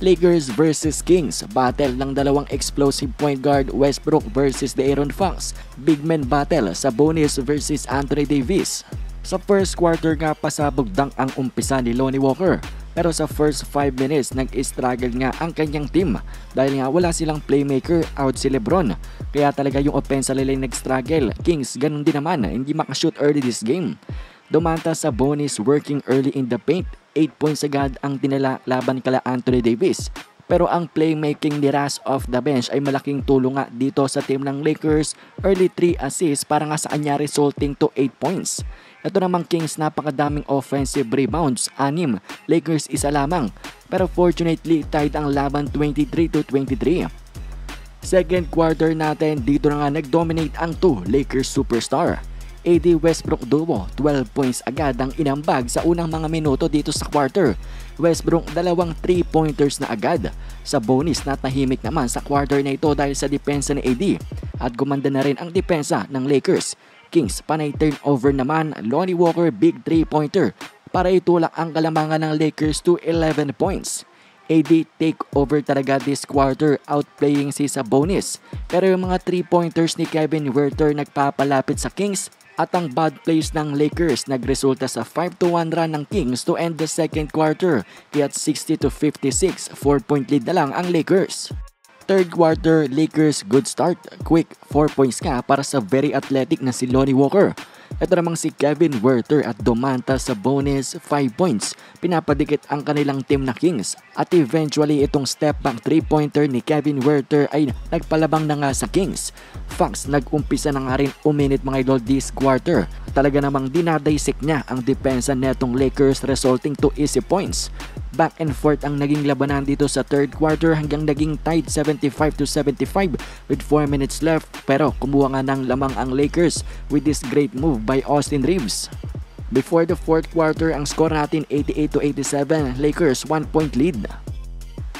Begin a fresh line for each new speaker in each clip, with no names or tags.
Lakers versus Kings, battle ng dalawang explosive point guard Westbrook versus De'Aaron Fox, big man battle sa Bonis versus Anthony Davis. Sa first quarter nga pasabog dunk ang umpisa ni Lonnie Walker, pero sa first 5 minutes nag-struggle nga ang kanyang team dahil nga wala silang playmaker out si Lebron. Kaya talaga yung offense nila nag-struggle. Kings ganun din naman, hindi makashoot early this game. Dumanta sa Bonis working early in the paint 8 points agad ang tinala laban kala Anthony Davis. Pero ang playmaking ni Ras off the bench ay malaking tulong nga dito sa team ng Lakers. Early 3 assists para nga sa kanya resulting to 8 points. Ito namang Kings napakadaming offensive rebounds, 6. Lakers isa lamang. Pero fortunately tied ang laban 23 to 23. Second quarter natin, dito na nga nag-dominate ang 2 Lakers superstar. AD Westbrook duo, 12 points agad ang inambag sa unang mga minuto dito sa quarter. Westbrook dalawang 3-pointers na agad. Sa bonus na tahimik naman sa quarter na ito dahil sa depensa ni AD at gumanda na rin ang depensa ng Lakers. Kings panay turnover naman, Lonnie Walker big 3-pointer para itulak ang kalamangan ng Lakers to 11 points. AD take over talaga this quarter outplaying si Sabonis. Pero yung mga 3-pointers ni Kevin Werther nagpapalapit sa Kings at ang bad plays ng Lakers nagresulta sa 5-1 run ng Kings to end the second quarter kaya 60 to 56, 4 point lead na lang ang Lakers. Third quarter, Lakers good start. Quick 4 points ka para sa very athletic na si Lonnie Walker. Ito namang si Kevin Werther at Domanta sa bonus 5 points. Pinapadikit ang kanilang team na Kings. At eventually itong step back 3-pointer ni Kevin Werther ay nagpalabang na nga sa Kings. Fox nag-umpisa na nga rin uminit mga idol this quarter. Talaga namang dinadaysik niya ang depensa netong Lakers resulting to easy points. Back and forth ang naging labanan dito sa third quarter hanggang naging tied 75 to 75 with 4 minutes left pero kumuha nga ng lamang ang Lakers with this great move by Austin Reeves. Before the fourth quarter, ang score natin 88 to 87, Lakers 1 point lead.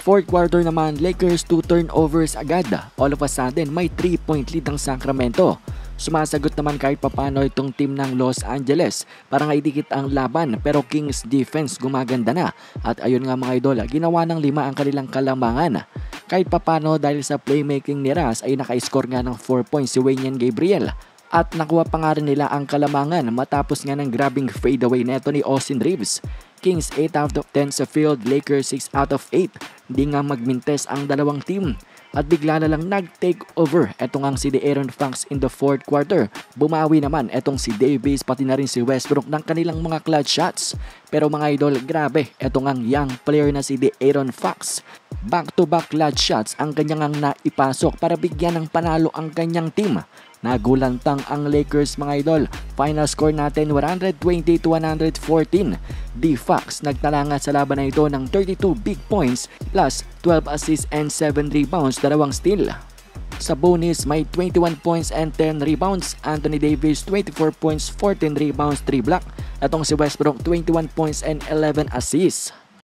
Fourth quarter naman, Lakers 2 turnovers agad. All of a sudden, may 3 point lead ang Sacramento. Sumasagot naman kahit papano itong team ng Los Angeles para nga idikit ang laban pero Kings defense gumaganda na. At ayun nga mga idol, ginawa ng lima ang kanilang kalamangan. Kahit papano dahil sa playmaking ni Ras ay naka-score nga ng 4 points si Wayne Gabriel. At nakuha pa nga rin nila ang kalamangan matapos nga ng grabing fadeaway neto ni Austin Reeves. Kings 8 out of 10 sa field, Lakers 6 out of 8. Hindi nga magmintes ang dalawang team at bigla na lang nag-take over etong ang si De'Aaron Fox in the fourth quarter. Bumawi naman etong si Davis pati na rin si Westbrook ng kanilang mga clutch shots. Pero mga idol, grabe etong ang young player na si De'Aaron Fox. Back-to-back clutch shots ang kanyang ang naipasok para bigyan ng panalo ang kanyang team. Nagulantang ang Lakers mga idol. Final score natin 120 to 114. D-Fox nagtalanga sa laban na ito ng 32 big points plus 12 assists and 7 rebounds, dalawang steal. Sa bonus, may 21 points and 10 rebounds. Anthony Davis, 24 points, 14 rebounds, 3 block. Atong si Westbrook, 21 points and 11 assists.